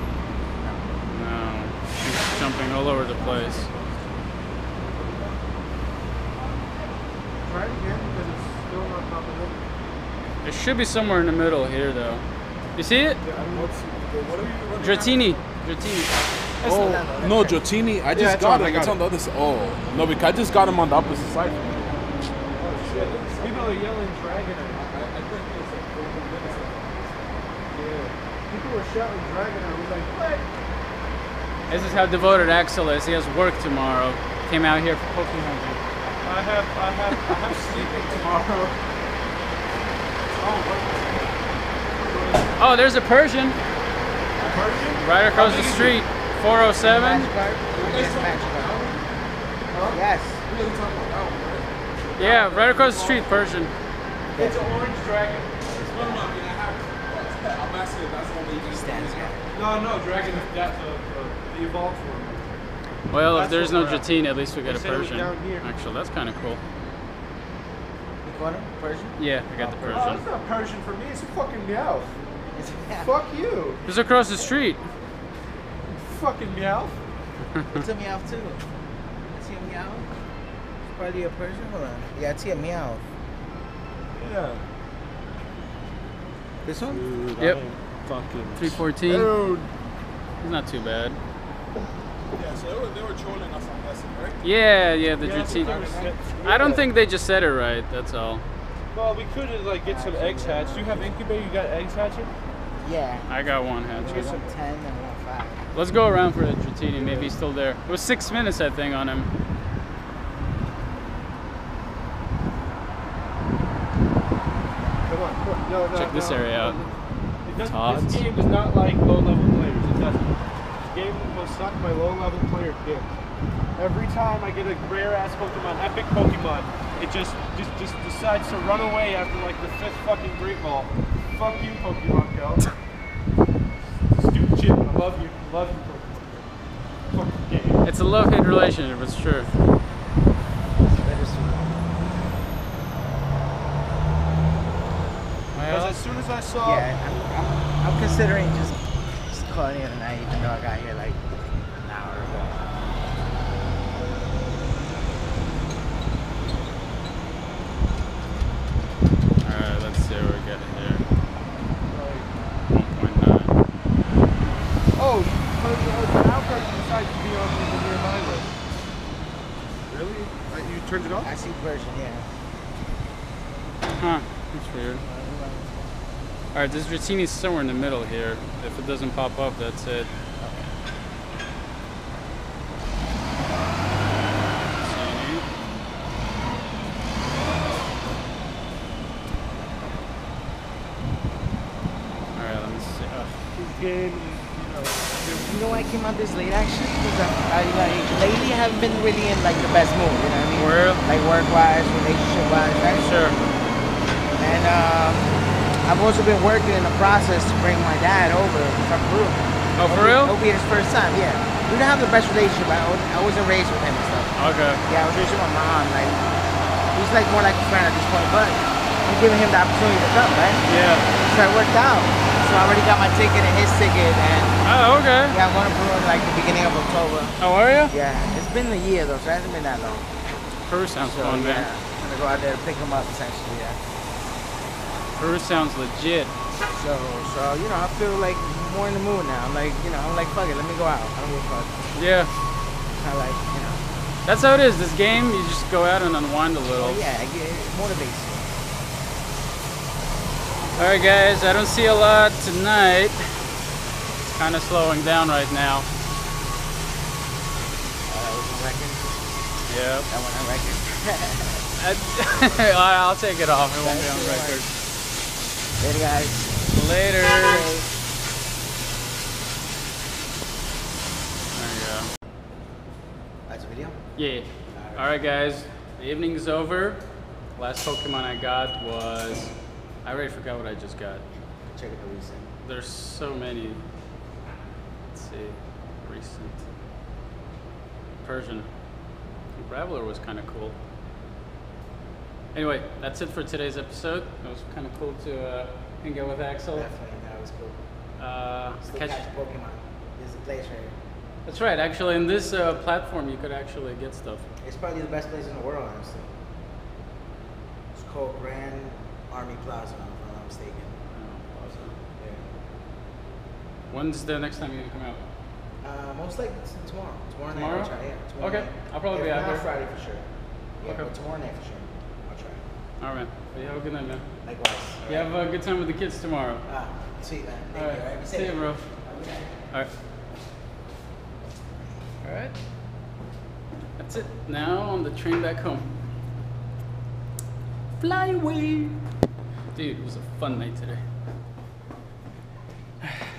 No. He's jumping all over the place. Try it again because it's still not comprehending. It should be somewhere in the middle here, though. You see it? Yeah, I what's, what are you Dratini. Dratini. Oh, no, Jotini, I just Yeah, it's got on, I him. got It's it. on the other side. Oh, no, because I just got him on the opposite side. from me. Oh shit! People are yelling Dragonite. Yeah. People were shouting Dragonite. I was like, what? This is how devoted Axel is. He has work tomorrow. Came out here for Pokemon. I have, I have, I have sleeping tomorrow. Oh, Oh, there's a Persian what? Persian? right across the street. 407. Yes, magic card. Yes. Yeah, right across the street, Persian. It's an orange dragon. it's one of my you Stands guy. No, no, dragon. That's the, uh, the, uh, the evolved form. Well, if That's there's what no we're at. Dratini, at least we got a said it was Persian. Actually, that's kind of cool. You Persian? Yeah, I got the oh, Persian. Oh, it's not Persian for me. It's a fucking Meowth. Fuck you. It's across the street. Fucking Meowth. It's a meow too. I see a meow. It's probably a Persian. Hold on. Yeah, I see a meow. Yeah. This one? Dude, Yep. Fucking. 314. Dude. He's not too bad. Yeah, so they were, they were trolling us on lesson, right? Yeah, yeah, the Yeah, that's what they were Dratini. I don't think they just said it right. That's all. Well, we could uh, like get some eggs hatched. Do you have incubator? You got eggs hatching? Yeah. I got one Get hatchet. some 10 and one 5. Let's go around for the Dratini. Maybe he's still there. It was six minutes, I think, on him. Come on. Come on. No, no, Check this no. area out. It doesn't, this game does not like low level players. It doesn't. This game was sucked by low level player dick. Every time I get a rare ass Pokemon, epic Pokemon, it just, just just decides to run away after like the fifth fucking Great Ball. Fuck you, Pokemon Go. Stupid shit. I love you. Love you, Pokemon. Fucking game. It's a love-hate relationship. It's true. Because as soon as I saw Yeah, I'm, I'm, I'm considering just, just calling it a night, even though I got here like an hour ago. all right. Let's see what we got here. 1.9. Oh, how come you decided to be on the nearby list? Really? Uh, you turned it off? I see version, yeah. Huh. That's weird. Alright, this Dratini's somewhere in the middle here. If it doesn't pop up, that's it. Alright, let me see. Oh. This game. You know I came out this late, been working in the process to bring my dad over from Peru. Oh, for real? It'll be his first time. Yeah. We don't have the best relationship. I, I wasn't raised with him and stuff. Okay. Yeah, I was raised with my mom. Like he's like more like a friend at this point, but I'm giving him the opportunity to come, right? Yeah. So it worked out. So I already got my ticket and his ticket, and Oh, okay. yeah, I'm going to Peru in like the beginning of October. How are you? Yeah, it's been a year though, so it hasn't been that long. Peru sounds So fun, yeah, man. I'm gonna go out there to pick him up essentially. Yeah. Peru sounds legit. So, so you know, I feel like more in the mood now. I'm like, you know, I'm like, fuck it, let me go out. I don't give a fuck. Yeah. I like, you know, That's how it is. This game, you just go out and unwind a little. oh yeah, I get it motivates you. All right, guys. I don't see a lot tonight. It's kind of slowing down right now. Uh, that was my record. Yep. That one on record. I- I'll take it off. It won't be on record. Later, guys. Later. There you go. That's a video. Yeah. All right, guys. The evening's over. Last Pokemon I got was. I already forgot what I just got. Check it the recent. There's so many. Let's see. Recent. Persian. Graveler was kind of cool. Anyway, that's it for today's episode. It was kind of cool to uh, hang out with Axel. Definitely, that was cool. Uh, catch- catch Pokemon. There's a place right here. That's right. Actually, in this uh, platform, you could actually get stuff. It's probably the best place in the world, honestly. It's called Grand Army Plaza, if I'm not mistaken. Oh, awesome. Yeah. When's the next time you can come out? Uh, most likely tomorrow. Tomorrow, Tomorrow? night. Yeah, tomorrow Okay, night. I'll probably If be out there. Friday for sure. Yeah, Okay. tomorrow night for sure. All right. You have a good night, man. Likewise. You have a good time with the kids tomorrow. Ah, sweet, man. Thank All right. You, all right. See you, bro. All right. All right. That's it. Now on the train back home. Fly away. Dude, it was a fun night today.